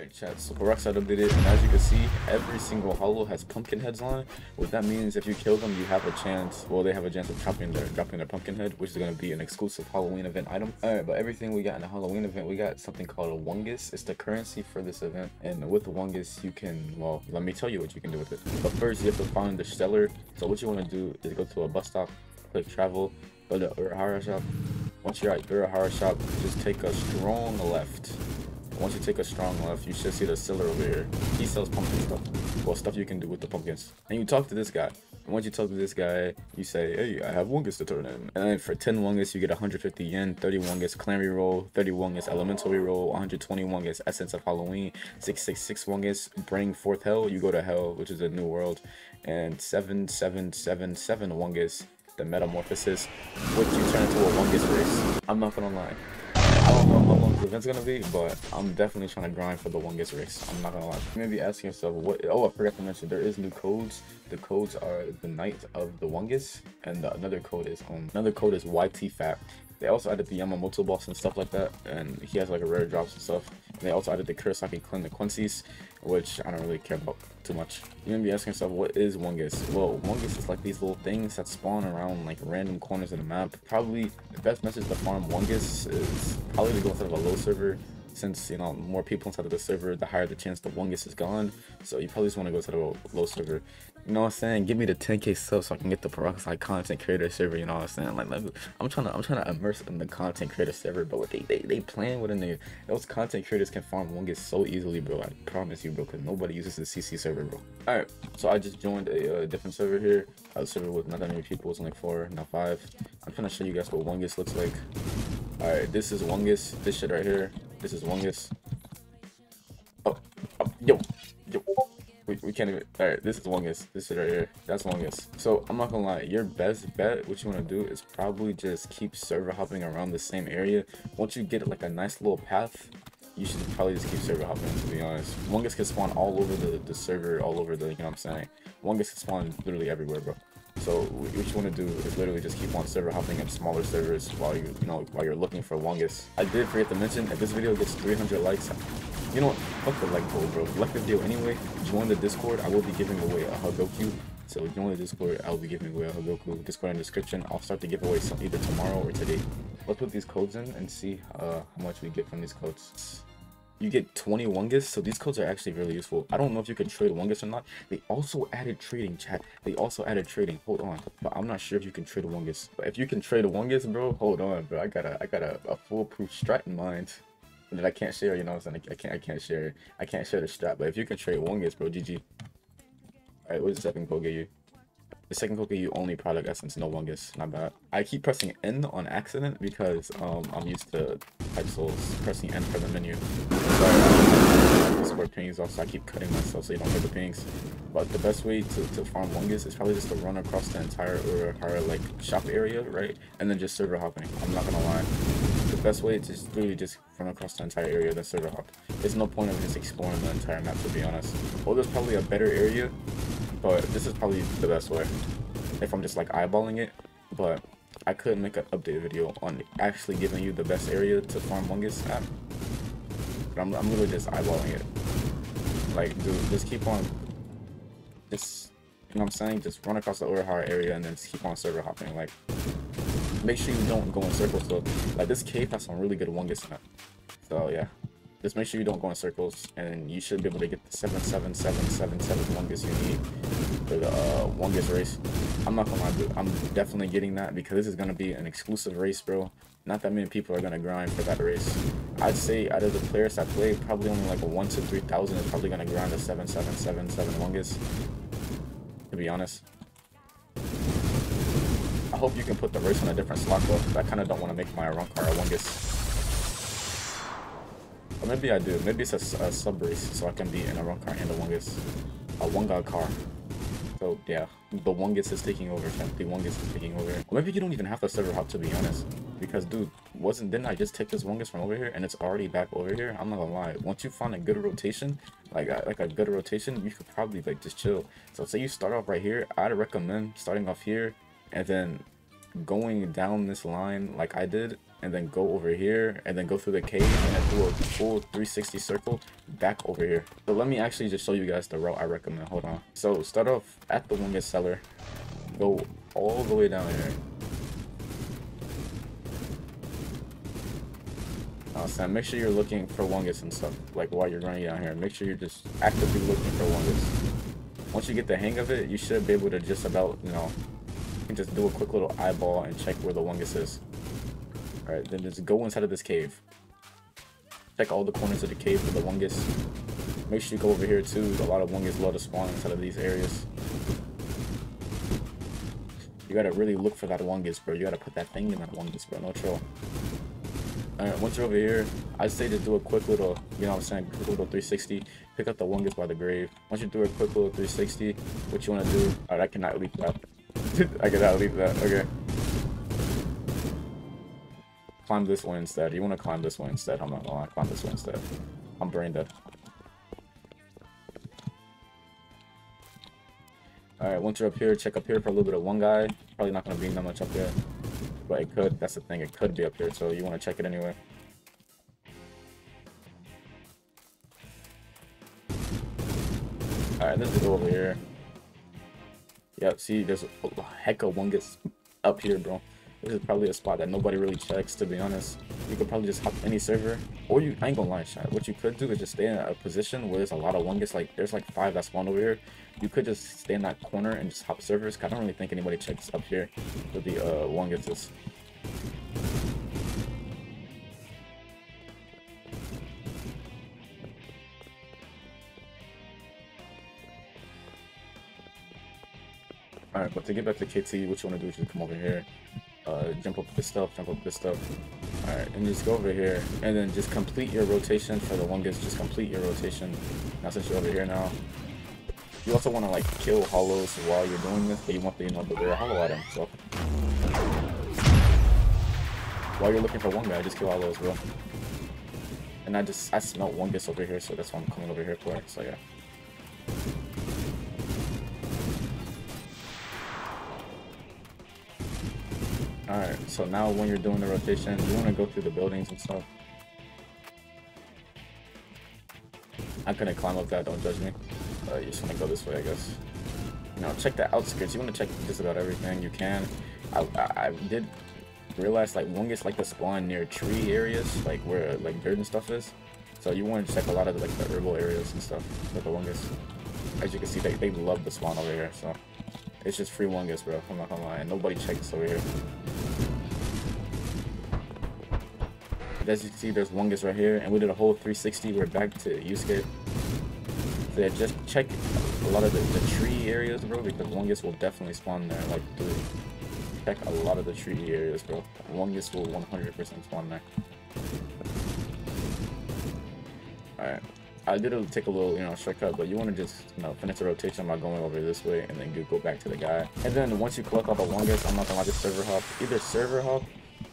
Alright chat, so Peroxide updated and as you can see, every single hollow has pumpkin heads on it. What that means if you kill them you have a chance, well they have a chance of dropping their dropping their pumpkin head, which is gonna be an exclusive Halloween event item. Alright, but everything we got in the Halloween event, we got something called a Wungus. It's the currency for this event. And with the Wungus you can well let me tell you what you can do with it. But first you have to find the Stellar. So what you wanna do is go to a bus stop, click travel, go to Urahara shop. Once you're at Urahara shop, just take a strong left once you take a strong left, you should see the seller over here. He sells pumpkin stuff. Well, stuff you can do with the pumpkins. And you talk to this guy. And once you talk to this guy, you say, hey, I have Wungus to turn in. And for 10 Wungus, you get 150 yen, 30 Wungus clan reroll, 30 Wungus elemental reroll, 120 Wungus essence of Halloween, 666 Wungus bring forth hell, you go to hell, which is a new world, and 7777 Wungus, the metamorphosis, which you turn into a Wungus race. I'm not gonna lie. Event's gonna be, but I'm definitely trying to grind for the Wungus race. I'm not gonna lie. You may be asking yourself, what? Oh, I forgot to mention, there is new codes. The codes are the Night of the Wungus, and the, another code is um another code is YT Fat. They also added the Yamamoto boss and stuff like that, and he has like a rare drops and stuff. And they also added the Kurosaki Clan, the Quincy's, which I don't really care about too much. You may be asking yourself, what is Wungus? Well, Wungus is like these little things that spawn around like random corners of the map. Probably the best message to farm Wungus is probably to go instead of a low server since you know more people inside of the server the higher the chance the Wungus is gone so you probably just want to go to the low server you know what I'm saying? Give me the 10k subs so I can get the peroxide content creator server. You know what I'm saying? Like, I'm trying to I'm trying to immerse in the content creator server, but what they they they playing with in there. Those content creators can farm Wungus so easily, bro. I promise you, bro. Because nobody uses the CC server, bro. All right, so I just joined a, uh, different server here. A server with not that many people. It's only four, now five. I'm trying to show you guys what Wungus looks like. All right, this is Wungus. This shit right here. This is Wungus. Oh, oh yo we, we can't even all right this is Wungus. this is right here that's Wungus. so i'm not gonna lie your best bet what you want to do is probably just keep server hopping around the same area once you get like a nice little path you should probably just keep server hopping to be honest Wungus can spawn all over the, the server all over the you know what i'm saying Wungus can spawn literally everywhere bro so what you want to do is literally just keep on server hopping in smaller servers while you you know while you're looking for Wungus. I did forget to mention if this video gets 300 likes, you know what? Fuck the like goal, bro. like the video anyway. Join the Discord. I will be giving away a Hogyoku. So join the Discord. I will be giving away a Hogyoku. Discord in the description. I'll start the giveaway either tomorrow or today. Let's put these codes in and see uh, how much we get from these codes you get 20 Wungus, so these codes are actually really useful. I don't know if you can trade Wungus or not. They also added trading, chat. They also added trading. Hold on, but I'm not sure if you can trade a Wungus. But if you can trade a Wungus, bro, hold on, bro. I got a, I got a, a foolproof strat in mind that I can't share. You know what I'm saying? I can't, I can't share. I can't share the strat. But if you can trade one Wungus, bro, GG. All right, what's the second code you? The second cookie you only product essence, no Wungus, not bad. I keep pressing N on accident because um, I'm used to Type Souls pressing N for the menu. Sorry, Discord pings also I keep cutting myself so you don't get the pings. But the best way to, to farm Wungus is probably just to run across the entire Urahara like shop area, right? And then just server hopping. I'm not gonna lie. The best way is just really just run across the entire area then server hop. There's no point of just exploring the entire map to be honest. Well there's probably a better area but this is probably the best way if I'm just like eyeballing it. But I could make an update video on actually giving you the best area to farm Wungus at. But I'm, I'm literally just eyeballing it. Like, dude, just keep on, just, you know what I'm saying? Just run across the Urahara area and then just keep on server hopping. Like, make sure you don't go in circles. So, like, this cave has some really good Wungus in it. So, yeah. Just make sure you don't go in circles, and you should be able to get the 77777 Wungus you need for the uh, Wungus race. I'm not gonna lie. I'm definitely getting that because this is gonna be an exclusive race, bro. Not that many people are gonna grind for that race. I'd say out of the players that play, probably only like a 1 to 3,000 is probably gonna grind the 7777 Wungus. To be honest. Hope you can put the race on a different slot though, because I kind of don't want to make my Arrancar a Wungus. Or maybe I do. Maybe it's a, a sub race, so I can be in an Arrancar and a Wungus. A Wunga car. So yeah, the Wungus is taking over, The Wungus is taking over. Or maybe you don't even have to server hop to be honest. Because dude, wasn't didn't I just take this Wungus from over here and it's already back over here? I'm not gonna lie. Once you find a good rotation, like like a good rotation, you could probably like just chill. So say you start off right here, I'd recommend starting off here and then going down this line like I did and then go over here and then go through the cave and do a full 360 circle back over here. So let me actually just show you guys the route I recommend. Hold on. So start off at the Wungus seller, go all the way down here. Uh, Sam, make sure you're looking for Wungus and stuff, like while you're running down here. Make sure you're just actively looking for Wungus. Once you get the hang of it, you should be able to just about, you know, you just do a quick little eyeball and check where the Wungus is. Alright, then just go inside of this cave. Check all the corners of the cave for the Wungus. Make sure you go over here too. A lot of Wungus love to spawn inside of these areas. You gotta really look for that Wungus, bro. You gotta put that thing in that Wungus, bro. No troll. Alright, once you're over here, I'd say just do a quick little, you know what I'm saying, quick little 360. Pick up the Wungus by the grave. Once you do a quick little 360, what you want to do... Alright, I cannot leap that. I cannot leave that. Okay climb this way instead. You want to climb this way instead. I'm not gonna lie. Climb this way instead. I'm brain dead. Alright, once you're up here, check up here for a little bit of Wungus. Probably not going to be that much up here. But it could. That's the thing. It could be up here, so you want to check it anyway. Alright, let's go over here. Yep, see, there's a heck of Wungus up here, bro. This is probably a spot that nobody really checks, to be honest. You could probably just hop any server, or you, I ain't gonna lie, shot. What you could do is just stay in a position where there's a lot of Wungus, like, there's like five that spawn over here. You could just stay in that corner and just hop servers, I don't really think anybody checks up here with the uh, Wunguses. Alright, but to get back to KT, what you want to do is just come over here uh, jump up this stuff, jump up this stuff. Alright, and just go over here, and then just complete your rotation for the Wungus, just complete your rotation. Now since you're over here now, you also want to like kill hollows while you're doing this, but you want the, you know, the rare hollow item, so. While you're looking for Wungus, just kill hollows, bro. And I just, I smelt Wungus over here, so that's why I'm coming over here for it, so yeah. So now when you're doing the rotation, you want to go through the buildings and stuff. I couldn't climb up that, don't judge me. Uh, you just want to go this way, I guess. You know, check the outskirts. You want to check just about everything you can. I, I, I did realize, like, Wungus like to spawn near tree areas, like where, like, dirt and stuff is. So you want to check a lot of, like, the herbal areas and stuff with the Wungus. As you can see, they, they love the spawn over here, so... It's just free Wungus, bro. I'm not gonna lie. Nobody checks over here. As you can see, there's Wungus right here, and we did a whole 360. We're back to Yusuke. So yeah, just check a lot of the, the tree areas, bro, because Wungus will definitely spawn there. Like, dude, check a lot of the tree areas, bro. Wungus will 100% spawn there. Alright. I did take a little, you know, shortcut, but you want to just, you know, finish the rotation by going over this way, and then go back to the guy. And then once you collect all the Wungus, I'm not gonna lie, just server hop. Either server hop,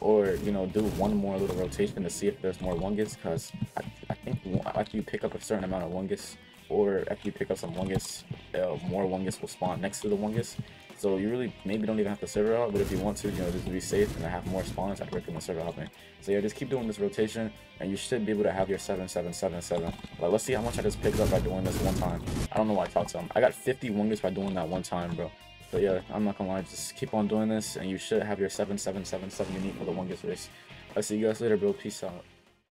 or, you know, do one more little rotation to see if there's more Wungus, because I, I think after you pick up a certain amount of Wungus, or after you pick up some Wungus, uh, more Wungus will spawn next to the Wungus. So you really maybe don't even have to server out, but if you want to, you know, just to be safe and have more spawns, I'd recommend server hopping. So yeah, just keep doing this rotation, and you should be able to have your 7777. But let's see how much I just picked up by doing this one time. I don't know why I to him. I got 50 Wungus by doing that one time, bro. But yeah, I'm not gonna lie, just keep on doing this, and you should have your 7777 unique for the Wungus race. I'll see you guys later, bro. Peace out.